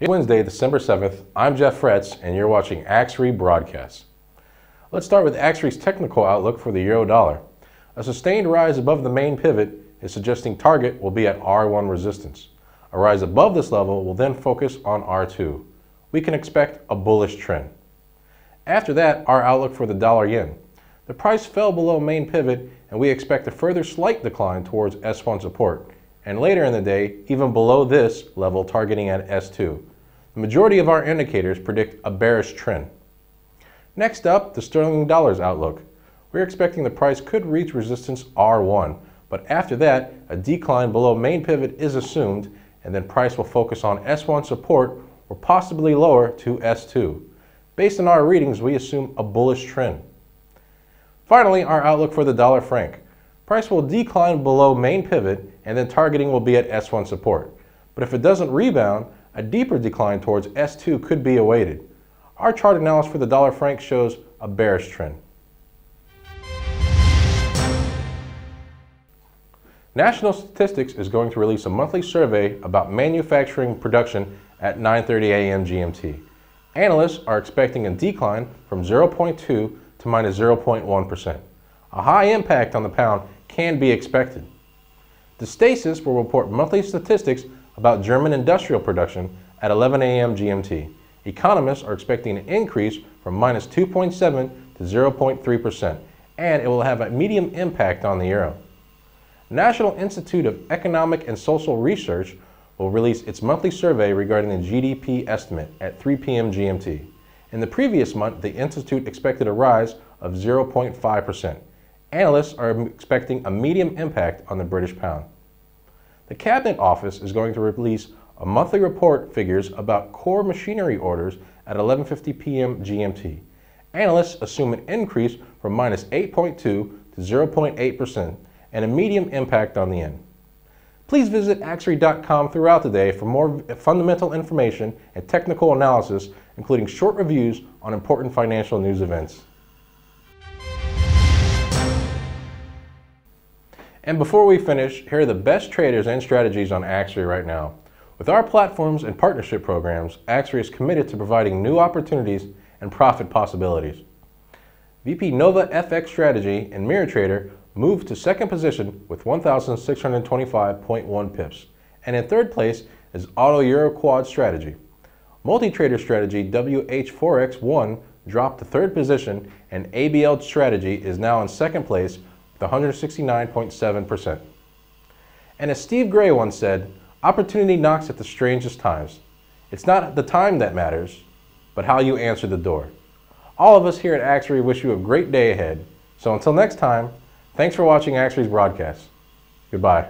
It's Wednesday, December 7th. I'm Jeff Fretz, and you're watching Axiory Broadcast. Let's start with Axiory's technical outlook for the euro dollar. A sustained rise above the main pivot is suggesting target will be at R1 resistance. A rise above this level will then focus on R2. We can expect a bullish trend. After that, our outlook for the dollar yen. The price fell below main pivot and we expect a further slight decline towards S1 support, and later in the day, even below this level targeting at S2. The majority of our indicators predict a bearish trend. Next up, the sterling dollar's outlook. We're expecting the price could reach resistance R1, but after that, a decline below main pivot is assumed, and then price will focus on S1 support or possibly lower to S2. Based on our readings, we assume a bullish trend. Finally, our outlook for the dollar franc. Price will decline below main pivot and then targeting will be at S1 support. But if it doesn't rebound, a deeper decline towards S2 could be awaited. Our chart analysis for the dollar franc shows a bearish trend. National Statistics is going to release a monthly survey about manufacturing production at 9.30 a.m. GMT. Analysts are expecting a decline from 0.2 to minus 0.1. A high impact on the pound can be expected. The Stasis will report monthly statistics about German industrial production at 11 a.m. GMT. Economists are expecting an increase from minus 2.7 to 0.3%, and it will have a medium impact on the euro. National Institute of Economic and Social Research will release its monthly survey regarding the GDP estimate at 3 p.m. GMT. In the previous month, the Institute expected a rise of 0.5%. Analysts are expecting a medium impact on the British pound. The Cabinet Office is going to release a monthly report figures about core machinery orders at 11.50 p.m. GMT. Analysts assume an increase from minus 8.2 to 0.8% and a medium impact on the yen. Please visit Axiory.com throughout the day for more fundamental information and technical analysis, including short reviews on important financial news events. And before we finish, here are the best traders and strategies on Axiory right now. With our platforms and partnership programs, Axiory is committed to providing new opportunities and profit possibilities. VP Nova FX Strategy and Mirror Trader moved to second position with 1,625.1 pips. And in third place is Auto Euro Quad Strategy. Multi-trader strategy WH4X1 dropped to third position and ABL strategy is now in second place with 169.7%. And as Steve Gray once said, opportunity knocks at the strangest times. It's not the time that matters, but how you answer the door. All of us here at Axiory wish you a great day ahead. So until next time, Thanks for watching Axiory's broadcast. Goodbye.